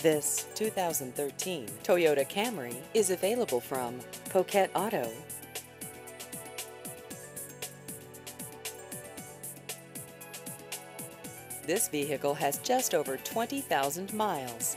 This 2013 Toyota Camry is available from Poquet Auto. This vehicle has just over 20,000 miles.